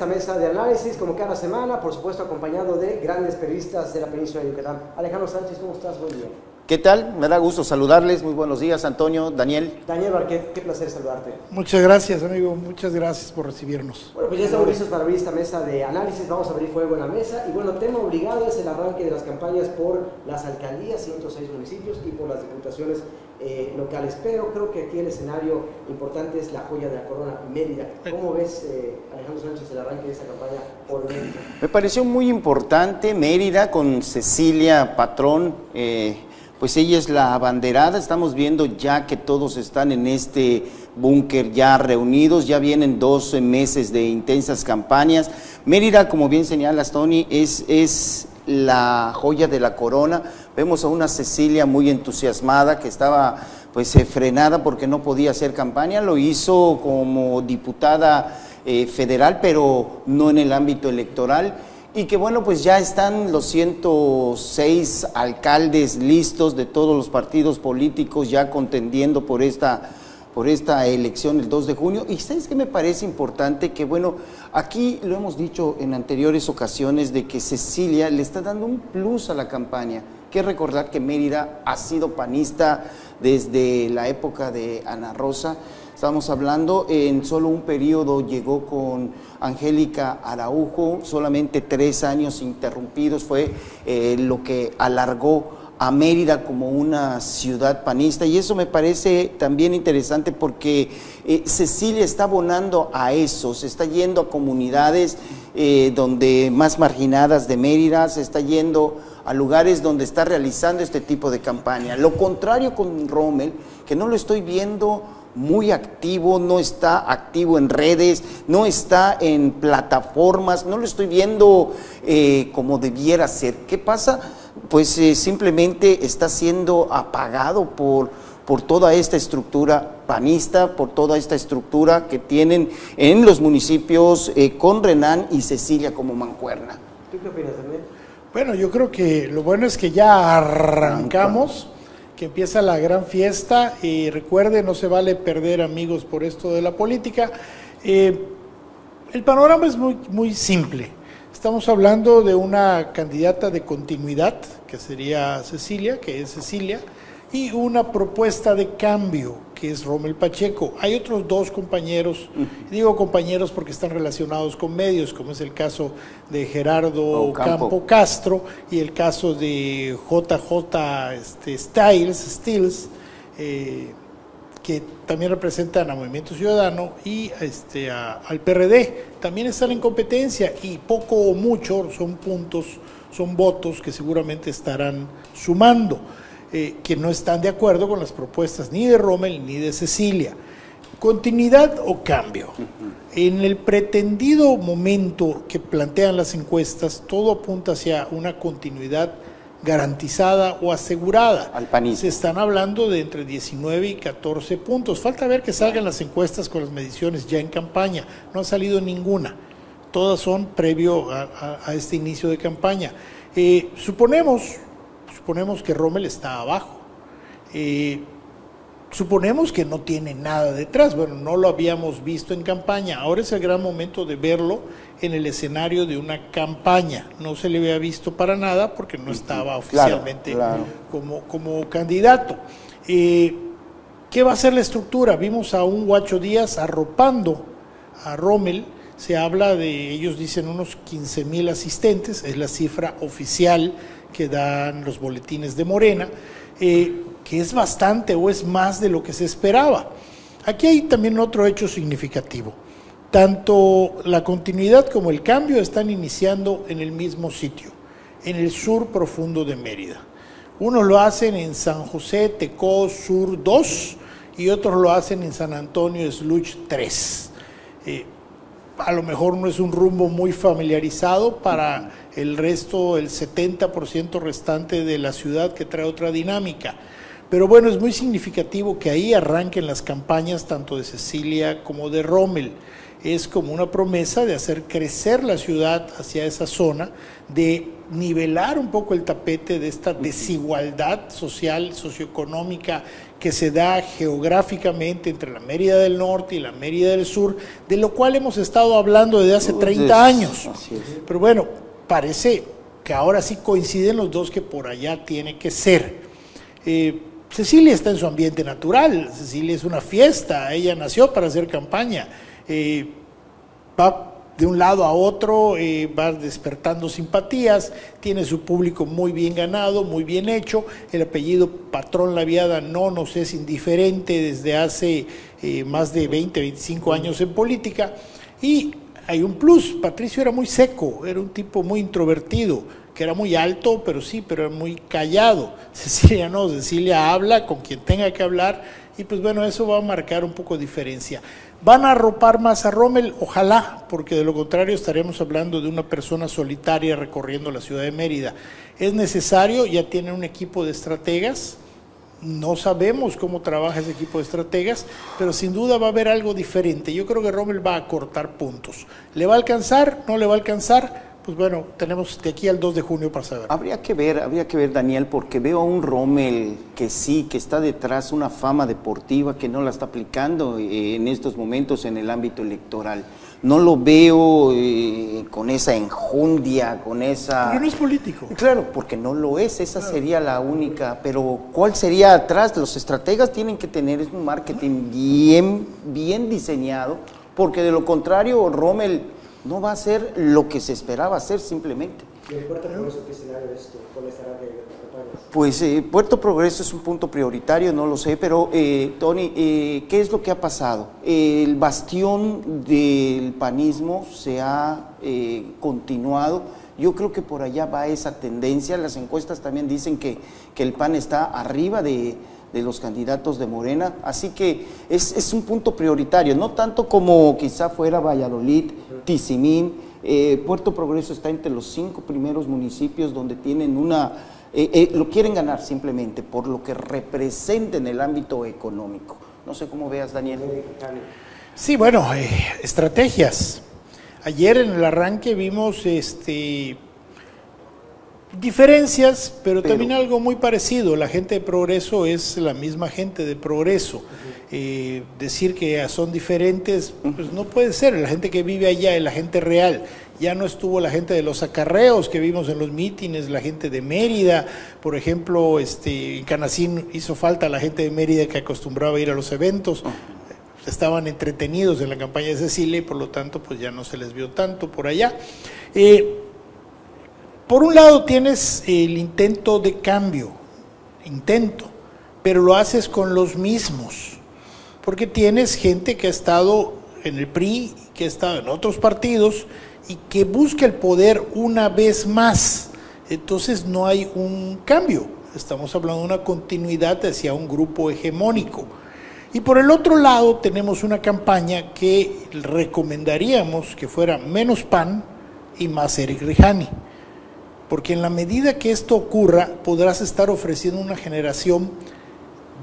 esta mesa de análisis, como cada semana, por supuesto acompañado de grandes periodistas de la península de Yucatán. Alejandro Sánchez, ¿cómo estás? Buen día. ¿Qué tal? Me da gusto saludarles. Muy buenos días, Antonio, Daniel. Daniel Barquet, qué placer saludarte. Muchas gracias, amigo. Muchas gracias por recibirnos. Bueno, pues ya estamos listos para abrir esta mesa de análisis. Vamos a abrir fuego en la mesa. Y bueno, tema obligado es el arranque de las campañas por las alcaldías, 106 municipios, y por las diputaciones eh, locales. Pero creo que aquí el escenario importante es la joya de la corona, Mérida. ¿Cómo ves, eh, Alejandro Sánchez, el arranque de esa campaña por Mérida? Me pareció muy importante Mérida con Cecilia Patrón. Eh, pues ella es la abanderada, estamos viendo ya que todos están en este búnker ya reunidos, ya vienen 12 meses de intensas campañas. Mérida, como bien señalas Tony, es, es la joya de la corona. Vemos a una Cecilia muy entusiasmada que estaba pues eh, frenada porque no podía hacer campaña, lo hizo como diputada eh, federal, pero no en el ámbito electoral y que bueno, pues ya están los 106 alcaldes listos de todos los partidos políticos ya contendiendo por esta, por esta elección el 2 de junio. Y sabes que me parece importante que bueno, aquí lo hemos dicho en anteriores ocasiones de que Cecilia le está dando un plus a la campaña. que recordar que Mérida ha sido panista desde la época de Ana Rosa Estamos hablando, en solo un periodo llegó con Angélica Araujo, solamente tres años interrumpidos fue eh, lo que alargó a Mérida como una ciudad panista y eso me parece también interesante porque eh, Cecilia está abonando a eso, se está yendo a comunidades eh, donde más marginadas de Mérida, se está yendo a lugares donde está realizando este tipo de campaña. Lo contrario con Rommel, que no lo estoy viendo muy activo, no está activo en redes, no está en plataformas, no lo estoy viendo eh, como debiera ser. ¿Qué pasa? Pues eh, simplemente está siendo apagado por, por toda esta estructura panista, por toda esta estructura que tienen en los municipios eh, con Renán y Cecilia como mancuerna. ¿Tú qué opinas, también? Bueno, yo creo que lo bueno es que ya arrancamos que empieza la gran fiesta y recuerde, no se vale perder amigos por esto de la política. Eh, el panorama es muy, muy simple. Estamos hablando de una candidata de continuidad, que sería Cecilia, que es Cecilia, y una propuesta de cambio, que es Rommel Pacheco. Hay otros dos compañeros, digo compañeros porque están relacionados con medios, como es el caso de Gerardo Campo. Castro y el caso de JJ este, Styles, Stills, eh, que también representan a Movimiento Ciudadano y este, al PRD. También están en competencia y poco o mucho son puntos, son votos que seguramente estarán sumando. Eh, que no están de acuerdo con las propuestas ni de Rommel ni de Cecilia. ¿Continuidad o cambio? En el pretendido momento que plantean las encuestas, todo apunta hacia una continuidad garantizada o asegurada. Al Se están hablando de entre 19 y 14 puntos. Falta ver que salgan las encuestas con las mediciones ya en campaña. No ha salido ninguna. Todas son previo a, este inicio de campaña. Eh, suponemos, suponemos que Rommel está abajo. Eh, suponemos que no tiene nada detrás. Bueno, no lo habíamos visto en campaña. Ahora es el gran momento de verlo en el escenario de una campaña. No se le había visto para nada porque no estaba oficialmente Como, como candidato. Eh, ¿Qué va a ser la estructura? Vimos a un Guacho Díaz arropando a Rommel. Se habla de, ellos dicen, unos 15 mil asistentes, es la cifra oficial que dan los boletines de Morena, eh, que es bastante o es más de lo que se esperaba. Aquí hay también otro hecho significativo. Tanto la continuidad como el cambio están iniciando en el mismo sitio, en el sur profundo de Mérida. Unos lo hacen en San José, Tecó Sur 2 y otros lo hacen en San Antonio Sluch 3 a lo mejor no es un rumbo muy familiarizado para el resto, el 70% restante de la ciudad que trae otra dinámica. Pero bueno, es muy significativo que ahí arranquen las campañas tanto de Cecilia como de Rommel. Es como una promesa de hacer crecer la ciudad hacia esa zona, de nivelar un poco el tapete de esta desigualdad social, socioeconómica que se da geográficamente entre la Mérida del Norte y la Mérida del Sur, de lo cual hemos estado hablando desde hace 30 años. Pero bueno, parece que ahora sí coinciden los dos que por allá tiene que ser. Eh, Cecilia está en su ambiente natural, Cecilia es una fiesta, ella nació para hacer campaña, eh, va de un lado a otro, eh, va despertando simpatías, tiene su público muy bien ganado, muy bien hecho, el apellido Patrón Laviada no nos es indiferente desde hace más de 20, 25 años en política y hay un plus, Patricio era muy seco, era un tipo muy introvertido, que era muy alto, pero sí, pero era muy callado. Cecilia no, Cecilia habla con quien tenga que hablar y pues bueno, eso va a marcar un poco diferencia. ¿Van a arropar más a Rommel? Ojalá, porque de lo contrario estaremos hablando de una persona solitaria recorriendo la ciudad de Mérida. Es necesario, ya tienen un equipo de estrategas, no sabemos cómo trabaja ese equipo de estrategas, pero sin duda va a haber algo diferente. Yo creo que Rommel va a cortar puntos. ¿Le va a alcanzar? ¿No le va a alcanzar? Pues bueno, tenemos de aquí al 2 de junio para saber. Habría que ver, habría que ver, Daniel, porque veo a un Rommel que sí, que está detrás una fama deportiva que no la está aplicando eh, en estos momentos en el ámbito electoral no lo veo eh, con esa enjundia, con esa... Porque no es político. Claro, porque no lo es, esa sería la única, pero ¿cuál sería atrás? Los estrategas tienen que tener un marketing bien, bien diseñado, porque de lo contrario Rommel no va a ser lo que se esperaba hacer simplemente. ¿Y el Puerto Progreso qué escenario es esto? ¿Cuál estará de Pues eh, Puerto Progreso es un punto prioritario, no lo sé, pero eh, Tony, eh, ¿qué es lo que ha pasado? el bastión del panismo se ha continuado. Yo creo que por allá va esa tendencia. Las encuestas también dicen que, que el PAN está arriba de, de los candidatos de Morena. Así que es, es, un punto prioritario, no tanto como quizá fuera Valladolid, Tizimín, eh, Puerto Progreso está entre los cinco primeros municipios donde tienen una, eh, eh, lo quieren ganar simplemente por lo que representa en el ámbito económico. No sé cómo veas, Daniel. Sí, bueno, estrategias. Ayer en el arranque vimos este, diferencias, pero, también algo muy parecido. La gente de Progreso es la misma gente de Progreso. Eh, decir que son diferentes, pues no puede ser. La gente que vive allá es la gente real. Ya no estuvo la gente de los acarreos que vimos en los mítines, la gente de Mérida, por ejemplo, este, en Canacín hizo falta la gente de Mérida que acostumbraba a ir a los eventos. Estaban entretenidos en la campaña de Cecilia y por lo tanto pues ya no se les vio tanto por allá. Eh, por un lado tienes el intento de cambio, intento, pero lo haces con los mismos, porque tienes gente que ha estado en el PRI, que ha estado en otros partidos y que busca el poder una vez más. Entonces no hay un cambio, estamos hablando de una continuidad hacia un grupo hegemónico. Y por el otro lado tenemos una campaña que recomendaríamos que fuera menos PAN y más Eric Rijani porque en la medida que esto ocurra podrás estar ofreciendo una generación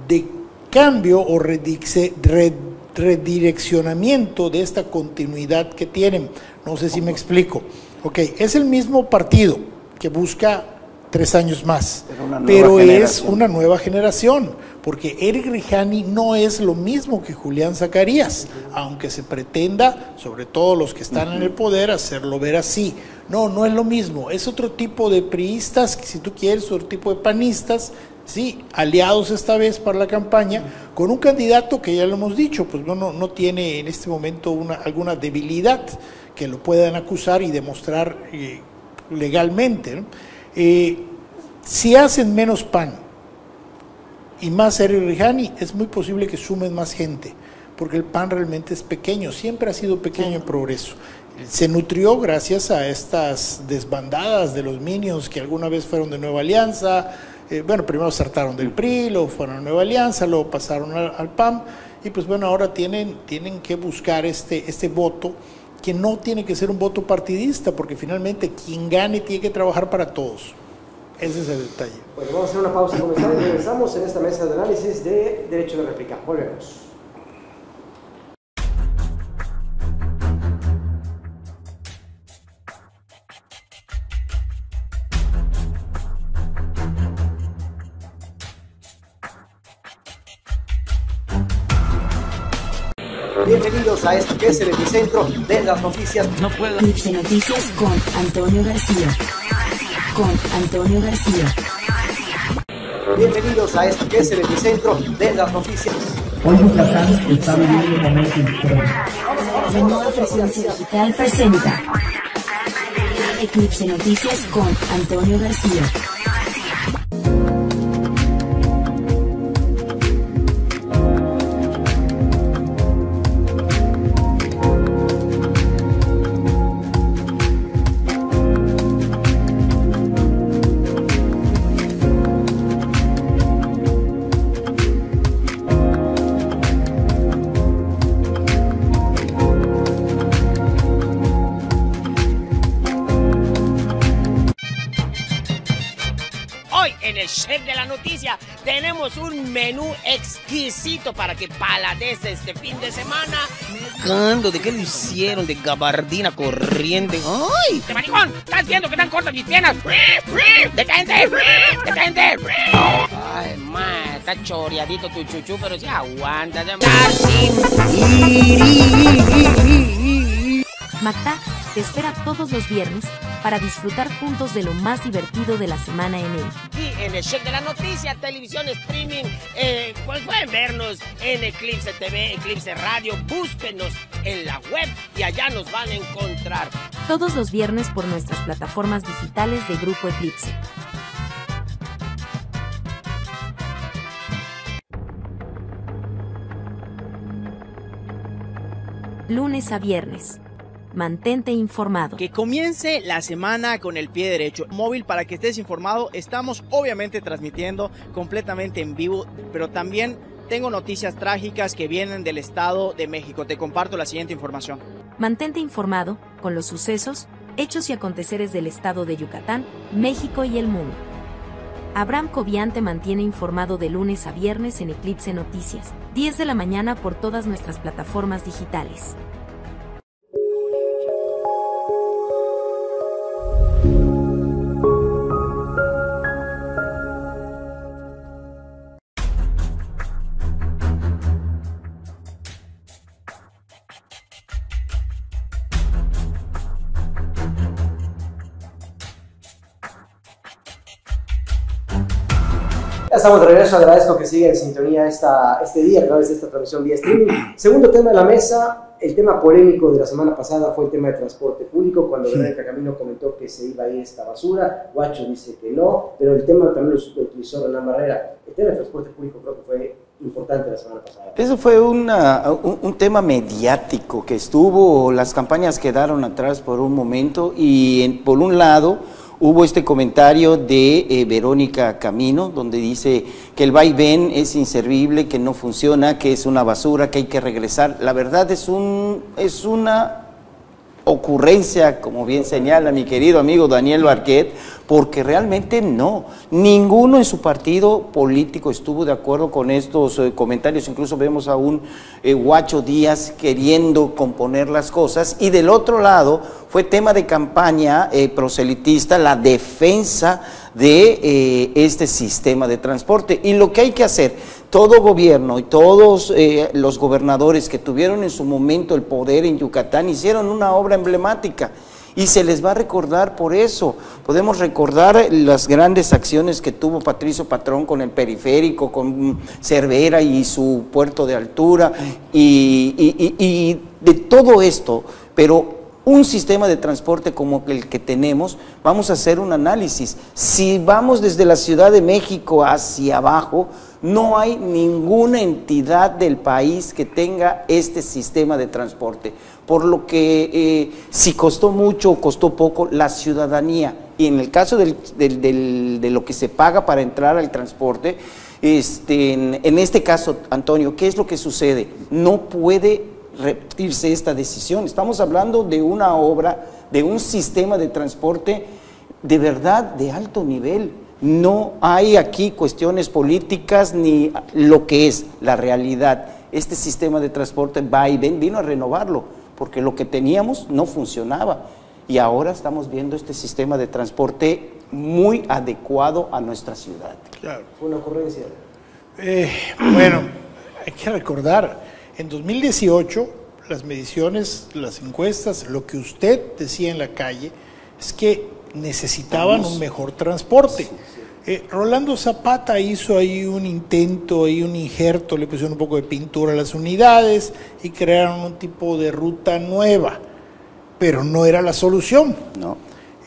de cambio o redireccionamiento de esta continuidad que tienen. No sé si me explico. Ok, es el mismo partido que busca tres años más, pero, es una nueva generación, porque Eric Rijani no es lo mismo que Julián Zacarías, aunque se pretenda, sobre todo los que están en el poder, hacerlo ver así. No, no es lo mismo. Es otro tipo de priistas, si tú quieres, otro tipo de panistas, sí, aliados esta vez para la campaña, con un candidato que ya lo hemos dicho, pues no, no, tiene en este momento una, alguna debilidad que lo puedan acusar y demostrar eh, legalmente. Eh, si hacen menos pan y más Rijani, es muy posible que sumen más gente, porque el pan realmente es pequeño, siempre ha sido pequeño en progreso se nutrió gracias a estas desbandadas de los Minions que alguna vez fueron de Nueva Alianza. Eh, bueno, primero saltaron del PRI, luego fueron a Nueva Alianza, luego pasaron al, PAM y pues bueno, ahora tienen, tienen que buscar este, este voto que no tiene que ser un voto partidista, porque finalmente quien gane tiene que trabajar para todos. Ese es el detalle. Bueno, vamos a hacer una pausa comercial y regresamos en esta mesa de análisis de derecho de réplica. Volvemos. Bienvenidos a esto que es el epicentro de las noticias. No puedo. Eclipse Noticias con Antonio García. Con Antonio García. Bienvenidos a esto que es el epicentro de las noticias. Hoy Yucatán está viviendo un momento histórico. La nueva presidencia digital presenta Eclipse Noticias con Antonio García. Menú exquisito para que palades este fin de semana. Cando, ¿de qué lo hicieron? De gabardina corriente. ¡Ay! ¡De maricón! ¿Estás viendo que están cortas mis piernas? ¡Detente! ¡Detente! Ay, ma, está choreadito tu chuchu, pero sí aguanta. Magda te espera todos los viernes para disfrutar juntos de lo más divertido de la semana en él. Y en el Check de la Noticia, televisión streaming, eh, pues pueden vernos en Eclipse TV, Eclipse Radio, búsquenos en la web y allá nos van a encontrar. Todos los viernes por nuestras plataformas digitales de Grupo Eclipse. Lunes a viernes. Mantente informado. Que comience la semana con el pie derecho. Móvil para que estés informado. Estamos obviamente transmitiendo completamente en vivo, pero también tengo noticias trágicas que vienen del Estado de México. Te comparto la siguiente información. Mantente informado con los sucesos, hechos y aconteceres del Estado de Yucatán, México y el mundo. Abraham Cobian te mantiene informado de lunes a viernes en Eclipse Noticias, 10 de la mañana por todas nuestras plataformas digitales. Estamos de regreso, agradezco que siga en sintonía esta, este día a través de esta transmisión vía streaming. Segundo tema de la mesa, el tema polémico de la semana pasada fue el tema de transporte público, cuando Verónica Camino comentó que se iba a ir esta basura, Guacho dice que no, pero el tema también lo, utilizó Renan Barrera. El tema de transporte público creo que fue importante la semana pasada. Eso fue una, un, un, tema mediático que estuvo, las campañas quedaron atrás por un momento y en, por un lado hubo este comentario de eh, Verónica Camino, donde dice que el vaivén es inservible, que no funciona, que es una basura, que hay que regresar. La verdad es, un, es una ocurrencia, como bien señala mi querido amigo Daniel Barquet, porque realmente no, ninguno en su partido político estuvo de acuerdo con estos eh, comentarios, incluso vemos a un eh, Guacho Díaz queriendo componer las cosas, y del otro lado fue tema de campaña eh, proselitista la defensa de este sistema de transporte. Y lo que hay que hacer, todo gobierno y todos los gobernadores que tuvieron en su momento el poder en Yucatán hicieron una obra emblemática y se les va a recordar por eso. Podemos recordar las grandes acciones que tuvo Patricio Patrón con el periférico, con Cervera y su puerto de altura y, y de todo esto, pero un sistema de transporte como el que tenemos, vamos a hacer un análisis. Si vamos desde la Ciudad de México hacia abajo, no hay ninguna entidad del país que tenga este sistema de transporte por lo que eh, si costó mucho o costó poco la ciudadanía. Y en el caso del, de lo que se paga para entrar al transporte, este, en, este caso, Antonio, ¿qué es lo que sucede? No puede repetirse esta decisión. Estamos hablando de una obra, de un sistema de transporte de verdad de alto nivel. No hay aquí cuestiones políticas ni lo que es la realidad. Este sistema de transporte Biden vino a renovarlo porque lo que teníamos no funcionaba. Y ahora estamos viendo este sistema de transporte muy adecuado a nuestra ciudad. Claro. Fue una ocurrencia. Eh, bueno, hay que recordar, En 2018, las mediciones, las encuestas, lo que usted decía en la calle, es que necesitaban un mejor transporte. Eh, Rolando Zapata hizo ahí un intento, ahí un injerto, le pusieron un poco de pintura a las unidades y crearon un tipo de ruta nueva, pero no era la solución. No.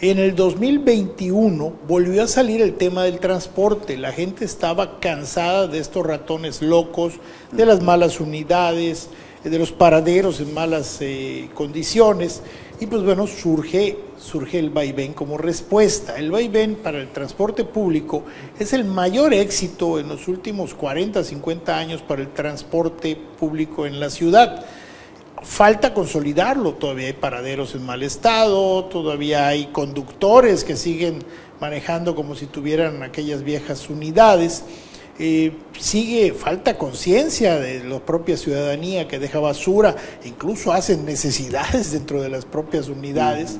En el 2021 volvió a salir el tema del transporte. La gente estaba cansada de estos ratones locos, de las malas unidades, de los paraderos en malas eh, condiciones. Y pues bueno, surge, surge el vaivén como respuesta. El vaivén para el transporte público es el mayor éxito en los últimos 40, 50 años para el transporte público en la ciudad. Falta consolidarlo, todavía hay paraderos en mal estado, todavía hay conductores que siguen manejando como si tuvieran aquellas viejas unidades. Eh, sigue, falta conciencia de la propia ciudadanía que deja basura, incluso hacen necesidades dentro de las propias unidades.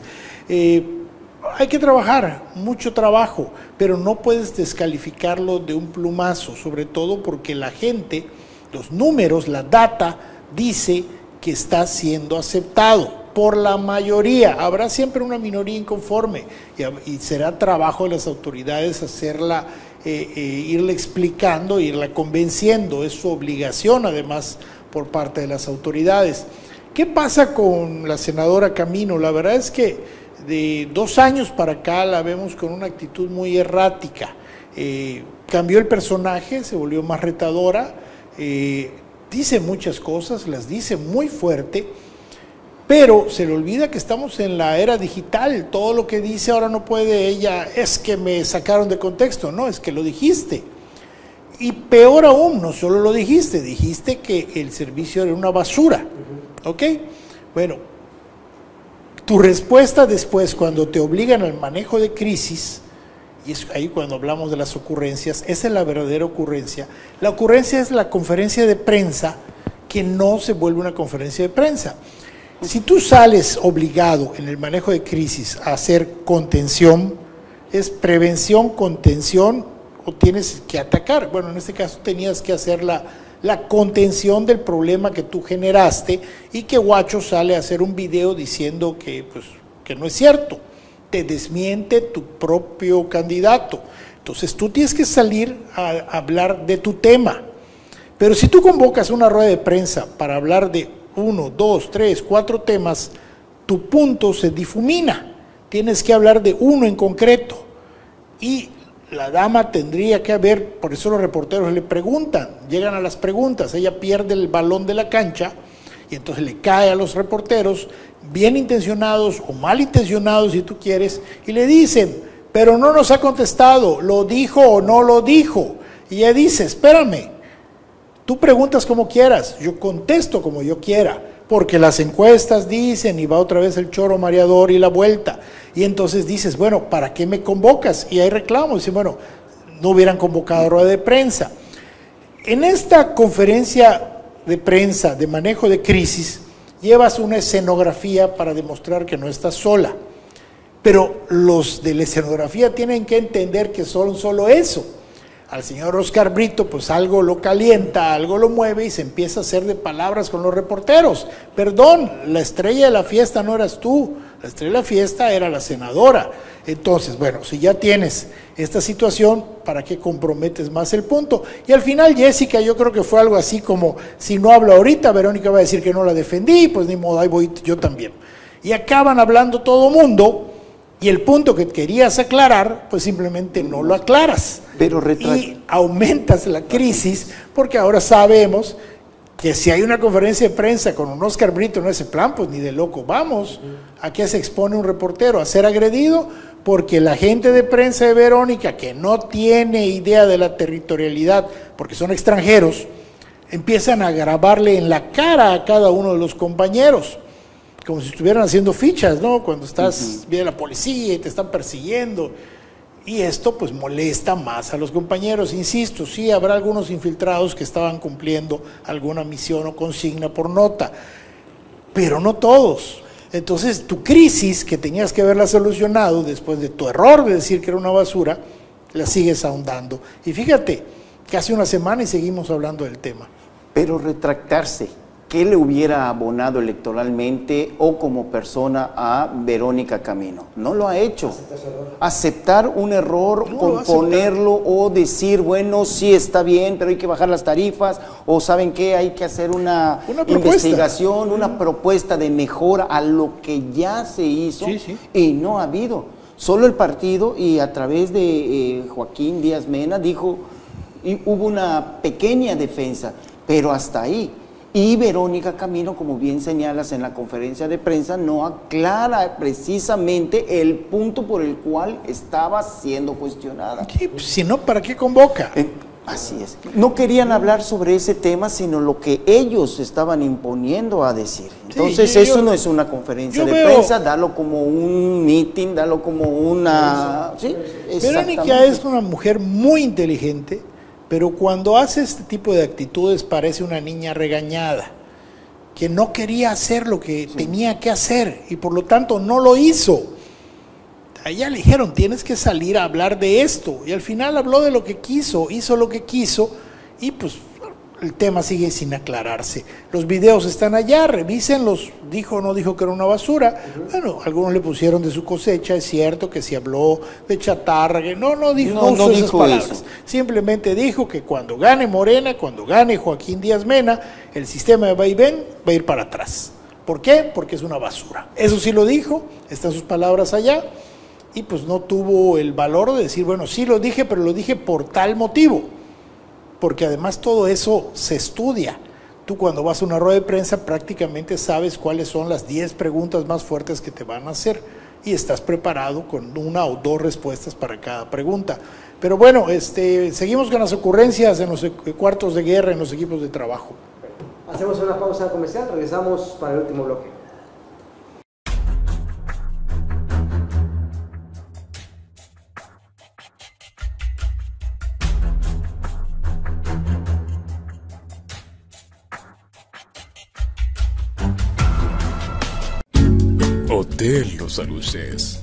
Eh, hay que trabajar, mucho trabajo, pero no puedes descalificarlo de un plumazo, sobre todo porque la gente, los números, la data, dice que está siendo aceptado por la mayoría. Habrá siempre una minoría inconforme y, y será trabajo de las autoridades hacerla eh, eh, irle explicando, irla convenciendo, es su obligación además por parte de las autoridades. ¿Qué pasa con la senadora Camino? La verdad es que de dos años para acá la vemos con una actitud muy errática. Eh, cambió el personaje, se volvió más retadora, dice muchas cosas, las dice muy fuerte pero se le olvida que estamos en la era digital, todo lo que dice ahora no puede ella, es que me sacaron de contexto, no, es que lo dijiste. Y peor aún, no solo lo dijiste, dijiste que el servicio era una basura, ¿ok? Bueno, tu respuesta después, cuando te obligan al manejo de crisis, y es ahí cuando hablamos de las ocurrencias, esa es la verdadera ocurrencia. La ocurrencia es la conferencia de prensa que no se vuelve una conferencia de prensa. Si tú sales obligado en el manejo de crisis a hacer contención, es prevención, contención o tienes que atacar. Bueno, en este caso tenías que hacer la, la contención del problema que tú generaste y que Guacho sale a hacer un video diciendo que, pues, que no es cierto. Te desmiente tu propio candidato. Entonces tú tienes que salir a hablar de tu tema. Pero si tú convocas una rueda de prensa para hablar de uno, dos, tres, cuatro temas, tu punto se difumina. Tienes que hablar de uno en concreto. Y la dama tendría que haber, por eso los reporteros le preguntan, llegan a las preguntas, ella pierde el balón de la cancha y entonces le cae a los reporteros, bien intencionados o mal intencionados si tú quieres, y le dicen, pero no nos ha contestado, lo dijo o no lo dijo. Y ella dice, espérame, Tú preguntas como quieras, yo contesto como yo quiera, porque las encuestas dicen y va otra vez el choro mareador y la vuelta. Y entonces dices, bueno, ¿para qué me convocas? Y hay reclamos, dicen, bueno, no hubieran convocado rueda de prensa. En esta conferencia de prensa de manejo de crisis, llevas una escenografía para demostrar que no estás sola. Pero los de la escenografía tienen que entender que son solo eso al señor Oscar Brito, pues algo lo calienta, algo lo mueve y se empieza a hacer de palabras con los reporteros. Perdón, la estrella de la fiesta no eras tú, la estrella de la fiesta era la senadora. Entonces, bueno, si ya tienes esta situación, ¿para qué comprometes más el punto? Y al final, Jessica, yo creo que fue algo así como, si no hablo ahorita, Verónica va a decir que no la defendí, pues ni modo, ahí voy yo también. Y acaban hablando todo mundo y el punto que querías aclarar, pues simplemente no lo aclaras. Pero y aumentas la crisis porque ahora sabemos que si hay una conferencia de prensa con un Oscar Brito en ese plan, pues ni de loco vamos. ¿A qué se expone un reportero? ¿A ser agredido? Porque la gente de prensa de Verónica, que no tiene idea de la territorialidad, porque son extranjeros, empiezan a grabarle en la cara a cada uno de los compañeros como si estuvieran haciendo fichas, ¿no? Cuando estás, viene la policía y te están persiguiendo. Y esto pues molesta más a los compañeros. Insisto, sí habrá algunos infiltrados que estaban cumpliendo alguna misión o consigna por nota, pero no todos. Entonces tu crisis, que tenías que haberla solucionado después de tu error de decir que era una basura, la sigues ahondando. Y fíjate, casi una semana y seguimos hablando del tema. Pero retractarse ¿qué le hubiera abonado electoralmente o como persona a Verónica Camino? No lo ha hecho. Aceptar un error, No componerlo o decir, bueno, sí está bien, pero hay que bajar las tarifas o saben qué, hay que hacer una, investigación, una propuesta de mejora a lo que ya se hizo Sí, sí. y no ha habido. Solo el partido y a través de eh, Joaquín Díaz Mena dijo, y hubo una pequeña defensa, pero hasta ahí. Y Verónica Camino, como bien señalas en la conferencia de prensa, no aclara precisamente el punto por el cual estaba siendo cuestionada. Pues, si no, ¿para qué convoca? Eh, Así es. No querían hablar sobre ese tema, sino lo que ellos estaban imponiendo a decir. Entonces, yo- eso no es una conferencia de veo- prensa, dalo como un meeting, dalo como una... Sí, Verónica es una mujer muy inteligente, pero cuando hace este tipo de actitudes parece una niña regañada, que no quería hacer lo que tenía que hacer y por lo tanto no lo hizo. A ella le dijeron, tienes que salir a hablar de esto. Y al final habló de lo que quiso, hizo lo que quiso y pues el tema sigue sin aclararse. Los videos están allá, revísenlos. Dijo o no dijo que era una basura. Bueno, algunos le pusieron de su cosecha, es cierto que si habló de chatarra, que no, no dijo, No, no, no usó esas dijo palabras. eso. Simplemente dijo que cuando gane Morena, cuando gane Joaquín Díaz Mena, el sistema de vaivén va a ir para atrás. ¿Por qué? Porque es una basura. Eso sí lo dijo, están sus palabras allá, y pues no tuvo el valor de decir, bueno, sí lo dije, pero lo dije por tal motivo. Porque además todo eso se estudia. Tú cuando vas a una rueda de prensa prácticamente sabes cuáles son las 10 preguntas más fuertes que te van a hacer y estás preparado con una o dos respuestas para cada pregunta. Pero bueno, este, seguimos con las ocurrencias en los cuartos de guerra, en los equipos de trabajo. Hacemos una pausa comercial, regresamos para el último bloque. Hotel Los Aluces.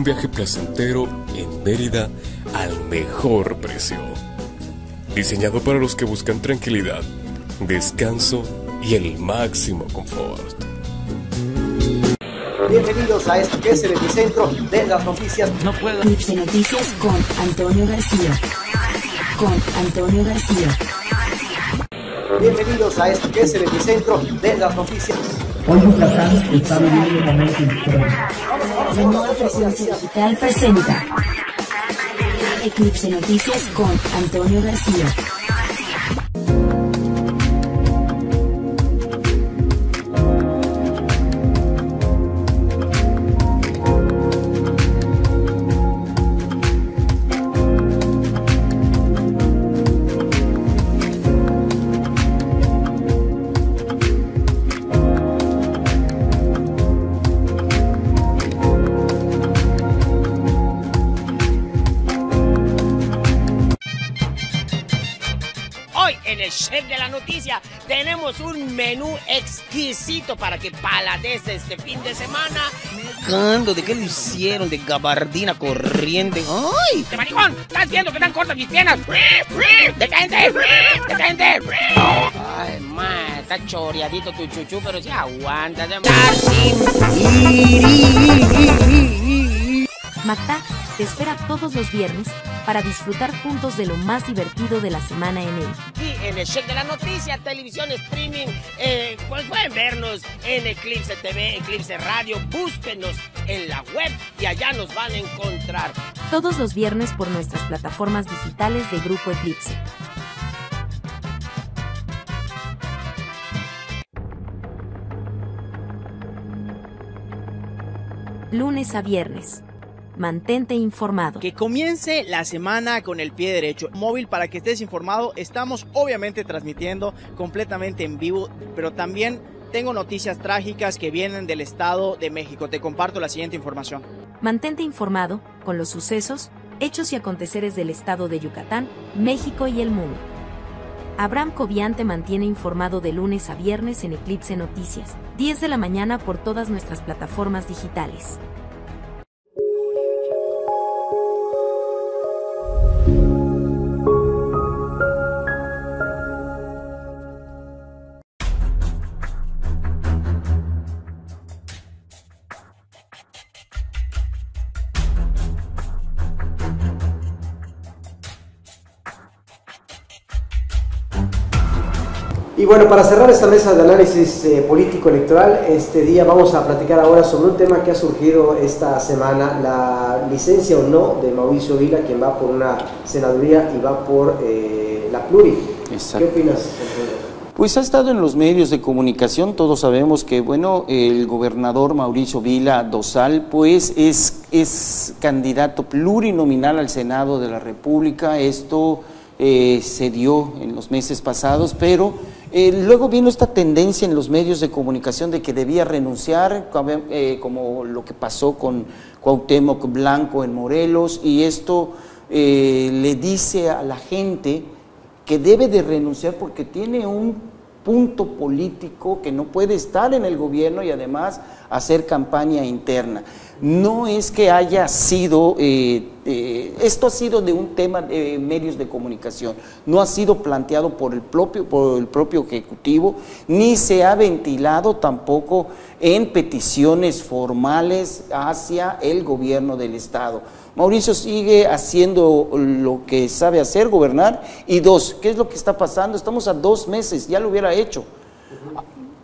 Un viaje placentero en Mérida al mejor precio. Diseñado para los que buscan tranquilidad, descanso y el máximo confort. Bienvenidos a esto que es el epicentro de las noticias. Eclipse Noticias con Antonio García. Con Antonio García. Bienvenidos a esto que es el epicentro de las noticias. Hoy Yucatán está viviendo un momento histórico. Nueva presidencia digital presenta Eclipse Noticias con Antonio García. Chef de la Noticia tenemos un menú exquisito para que paladees este fin de semana. Cando, ¿de qué lo hicieron? De gabardina corriente. ¡Ay! ¡De maricón! ¿Estás viendo que están cortas mis piernas? ¡Detente! ¡Detente! Ay, ma, está choreadito tu chuchu, pero sí aguanta. Macta te espera todos los viernes para disfrutar juntos de lo más divertido de la semana en él. Y en el Check de la Noticia, televisión streaming, eh, pues pueden vernos en Eclipse TV, Eclipse Radio, búsquenos en la web y allá nos van a encontrar. Todos los viernes por nuestras plataformas digitales de Grupo Eclipse. Lunes a viernes. Mantente informado. Que comience la semana con el pie derecho. Móvil para que estés informado. Estamos obviamente transmitiendo completamente en vivo, pero también tengo noticias trágicas que vienen del Estado de México. Te comparto la siguiente información. Mantente informado con los sucesos, hechos y aconteceres del Estado de Yucatán, México y el mundo. Abraham Cobian te mantiene informado de lunes a viernes en Eclipse Noticias, 10 de la mañana por todas nuestras plataformas digitales. Bueno, para cerrar esta mesa de análisis eh, político electoral, este día vamos a platicar ahora sobre un tema que ha surgido esta semana, la licencia o no de Mauricio Vila, quien va por una senaduría y va por eh, la pluri. ¿Qué opinas? Pues ha estado en los medios de comunicación, todos sabemos que, bueno, el gobernador Mauricio Vila Dosal, pues es, es candidato plurinominal al Senado de la República, esto eh, se dio en los meses pasados, pero eh, luego vino esta tendencia en los medios de comunicación de que debía renunciar, eh, como lo que pasó con Cuauhtémoc Blanco en Morelos, y esto eh, le dice a la gente que debe de renunciar porque tiene un punto político que no puede estar en el gobierno y además hacer campaña interna. No es que haya sido, eh, eh, esto ha sido de un tema de medios de comunicación, no ha sido planteado por el propio, por el propio Ejecutivo, ni se ha ventilado tampoco en peticiones formales hacia el gobierno del Estado. Mauricio sigue haciendo lo que sabe hacer, gobernar. Y dos, ¿qué es lo que está pasando? Estamos a dos meses, ya lo hubiera hecho.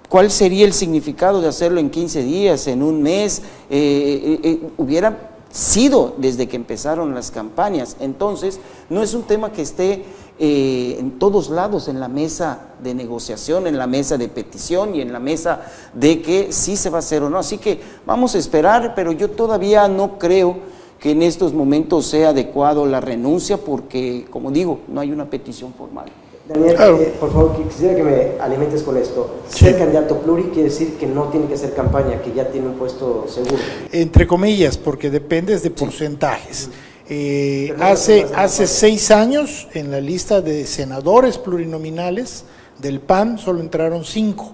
¿Cuál sería el significado de hacerlo en 15 días, en un mes? Eh, eh, eh, hubiera sido desde que empezaron las campañas. Entonces, no es un tema que esté en todos lados en la mesa de negociación, en la mesa de petición y en la mesa de que sí se va a hacer o no. Así que vamos a esperar, pero yo todavía no creo que en estos momentos sea adecuado la renuncia porque, como digo, no hay una petición formal. Daniel, eh, por favor, quisiera que me alimentes con esto. Ser candidato pluri quiere decir que no tiene que hacer campaña, que ya tiene un puesto seguro. Entre comillas, porque dependes de porcentajes. Eh, hace, hace seis años, en la lista de senadores plurinominales del PAN, solo entraron cinco.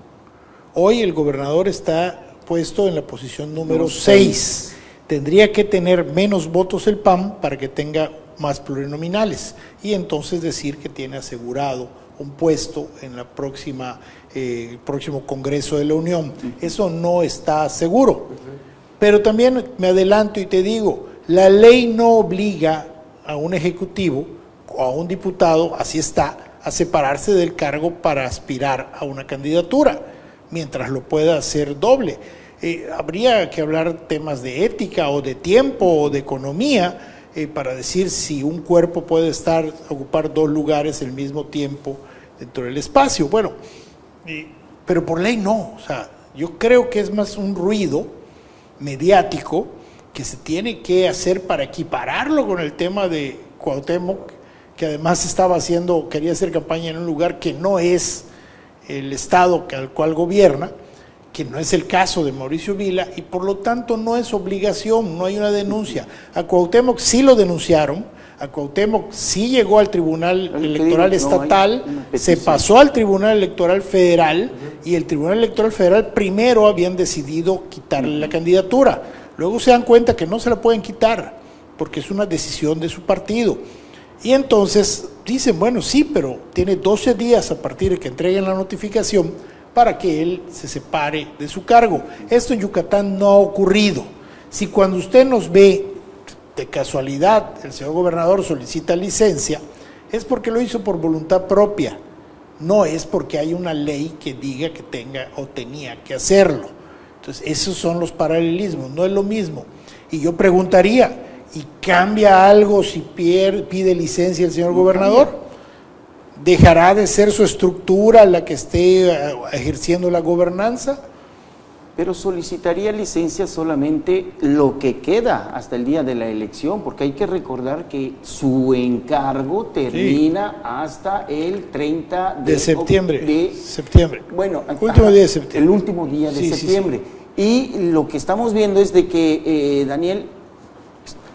Hoy el gobernador está puesto en la posición número seis. Tendría que tener menos votos el PAN para que tenga más plurinominales y entonces decir que tiene asegurado un puesto en la próxima eh, el próximo Congreso de la Unión. Eso no está seguro. Pero también me adelanto y te digo, la ley no obliga a un ejecutivo o a un diputado, así está, a separarse del cargo para aspirar a una candidatura, mientras lo pueda hacer doble. Eh, habría que hablar temas de ética o de tiempo o de economía, eh, para decir si un cuerpo puede estar, ocupar dos lugares al mismo tiempo dentro del espacio. Bueno, pero por ley no. O sea, yo creo que es más un ruido mediático que se tiene que hacer para equipararlo con el tema de Cuauhtémoc, que además estaba haciendo, quería hacer campaña en un lugar que no es el Estado al cual gobierna que no es el caso de Mauricio Vila, y por lo tanto no es obligación, no hay una denuncia. A Cuauhtémoc sí lo denunciaron, a Cuauhtémoc sí llegó al Tribunal Electoral Estatal, se pasó al Tribunal Electoral Federal, y el Tribunal Electoral Federal primero habían decidido quitarle la candidatura. Luego se dan cuenta que no se la pueden quitar, porque es una decisión de su partido. Y entonces dicen, bueno, sí, pero tiene 12 días a partir de que entreguen la notificación para que él se separe de su cargo. Esto en Yucatán no ha ocurrido. Si cuando usted nos ve de casualidad el señor gobernador solicita licencia, es porque lo hizo por voluntad propia, no es porque hay una ley que diga que tenga o tenía que hacerlo. Entonces, esos son los paralelismos, no es lo mismo. Y yo preguntaría, ¿y cambia algo si pide licencia el señor gobernador? ¿Dejará de ser su estructura la que esté eh, ejerciendo la gobernanza? Pero solicitaría licencia solamente lo que queda hasta el día de la elección, porque hay que recordar que su encargo termina hasta el 30 de, septiembre. De, septiembre. Bueno, último día de septiembre. El último día de septiembre. y lo que estamos viendo es de que, eh, Daniel,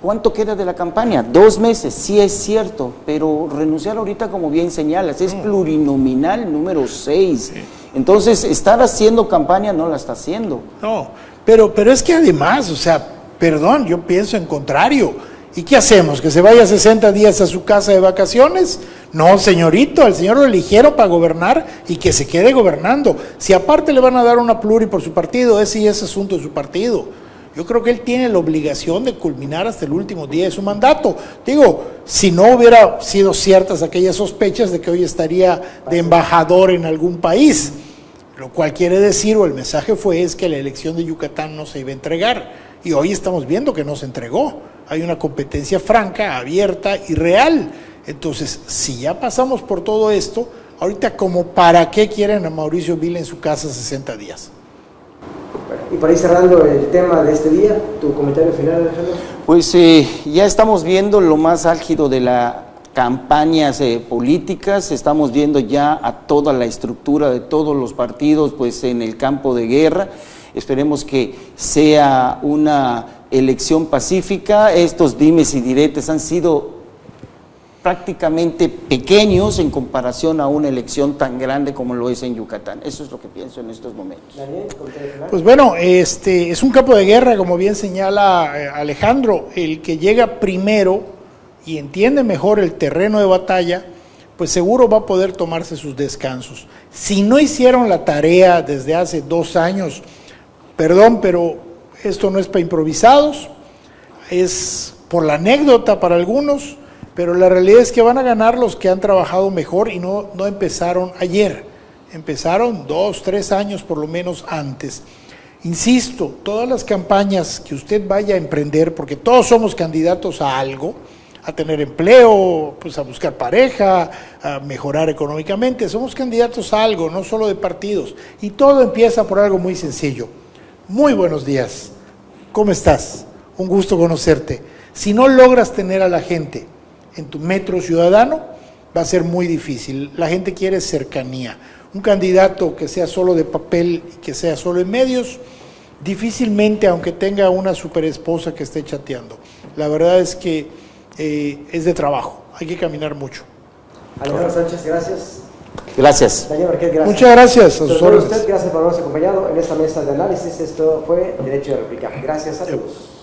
¿Cuánto queda de la campaña? Dos meses, sí es cierto, pero renunciar ahorita, como bien señalas, es plurinominal número seis. Entonces, estar haciendo campaña no la está haciendo. No, pero, pero es que además, o sea, perdón, yo pienso en contrario. ¿Y qué hacemos? ¿Que se vaya 60 días a su casa de vacaciones? No, señorito, al señor lo eligieron para gobernar y que se quede gobernando. Si aparte le van a dar una pluri por su partido, ese sí es asunto de su partido. Yo creo que él tiene la obligación de culminar hasta el último día de su mandato. Digo, si no hubiera sido ciertas aquellas sospechas de que hoy estaría de embajador en algún país, lo cual quiere decir, o el mensaje fue, es que la elección de Yucatán no se iba a entregar. Y hoy estamos viendo que no se entregó. Hay una competencia franca, abierta y real. Entonces, si ya pasamos por todo esto, ahorita como para qué quieren a Mauricio Vila en su casa 60 días. Y para ir cerrando el tema de este día, tu comentario final, Alejandro. Pues eh, ya estamos viendo lo más álgido de las campañas eh, políticas, estamos viendo ya a toda la estructura de todos los partidos pues en el campo de guerra. Esperemos que sea una elección pacífica. Estos dimes y diretes han sido prácticamente pequeños en comparación a una elección tan grande como lo es en Yucatán. Eso es lo que pienso en estos momentos. Pues bueno, este es un campo de guerra, como bien señala eh, Alejandro, el que llega primero y entiende mejor el terreno de batalla, pues seguro va a poder tomarse sus descansos. Si no hicieron la tarea desde hace dos años, perdón, pero esto no es para improvisados, es por la anécdota para algunos, pero la realidad es que van a ganar los que han trabajado mejor y no, no empezaron ayer, empezaron dos, tres años por lo menos antes. Insisto, todas las campañas que usted vaya a emprender, porque todos somos candidatos a algo, a tener empleo, pues a buscar pareja, a mejorar económicamente, somos candidatos a algo, no solo de partidos. Y todo empieza por algo muy sencillo. Muy buenos días, ¿cómo estás? Un gusto conocerte. Si no logras tener a la gente en tu metro ciudadano, va a ser muy difícil. La gente quiere cercanía. Un candidato que sea solo de papel y que sea solo en medios, difícilmente, aunque tenga una super esposa que esté chateando. La verdad es que eh, es de trabajo, hay que caminar mucho. Alejandro Sánchez, gracias. Gracias. Daniel Marquez, gracias. Muchas gracias. A usted, gracias por habernos acompañado en esta mesa de análisis. Esto fue Derecho de Réplica. Gracias a todos.